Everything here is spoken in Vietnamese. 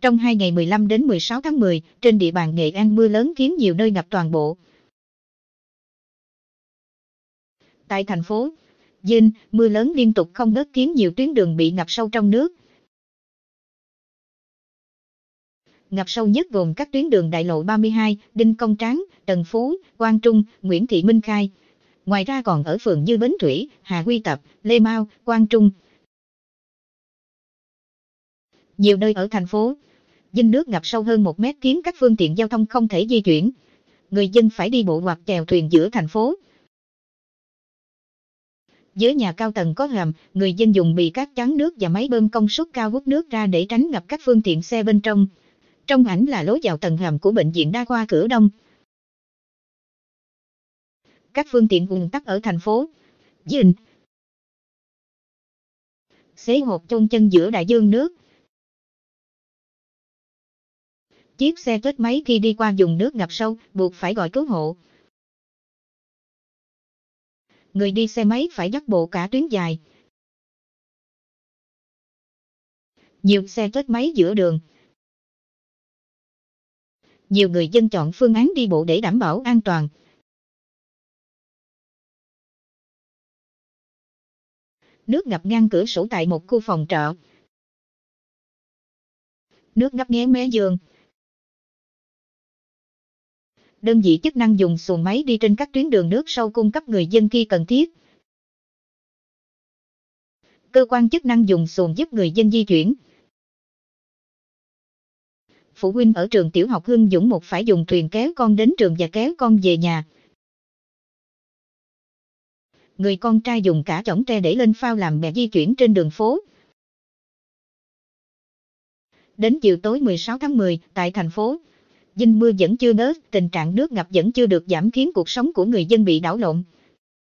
Trong hai ngày 15 đến 16 tháng 10, trên địa bàn Nghệ An mưa lớn khiến nhiều nơi ngập toàn bộ. Tại thành phố Dinh, mưa lớn liên tục không ngớt khiến nhiều tuyến đường bị ngập sâu trong nước. Ngập sâu nhất gồm các tuyến đường đại lộ 32, Đinh Công Tráng, Trần Phú, Quang Trung, Nguyễn Thị Minh Khai. Ngoài ra còn ở phường như Bến Thủy, Hà Huy Tập, Lê Mau, Quang Trung. Nhiều nơi ở thành phố, dinh nước ngập sâu hơn 1 mét khiến các phương tiện giao thông không thể di chuyển. Người dân phải đi bộ hoặc chèo thuyền giữa thành phố. Dưới nhà cao tầng có hầm, người dân dùng bị cát chắn nước và máy bơm công suất cao hút nước ra để tránh ngập các phương tiện xe bên trong. Trong ảnh là lối vào tầng hầm của bệnh viện đa khoa Cửa Đông. Các phương tiện ùn tắc ở thành phố Dinh. Xế hộp chôn chân giữa đại dương nước. Chiếc xe kết máy khi đi qua dùng nước ngập sâu, buộc phải gọi cứu hộ. Người đi xe máy phải dắt bộ cả tuyến dài. Nhiều xe kết máy giữa đường. Nhiều người dân chọn phương án đi bộ để đảm bảo an toàn. Nước ngập ngang cửa sổ tại một khu phòng trọ. Nước ngập nghé mé giường đơn vị chức năng dùng xuồng máy đi trên các tuyến đường nước sâu cung cấp người dân khi cần thiết. Cơ quan chức năng dùng xuồng giúp người dân di chuyển. Phụ huynh ở trường tiểu học Hưng Dũng một phải dùng thuyền kéo con đến trường và kéo con về nhà. Người con trai dùng cả chõng tre để lên phao làm bè di chuyển trên đường phố. Đến chiều tối 16 tháng 10, tại thành phố, Dinh mưa vẫn chưa ngớt, tình trạng nước ngập vẫn chưa được giảm khiến cuộc sống của người dân bị đảo lộn.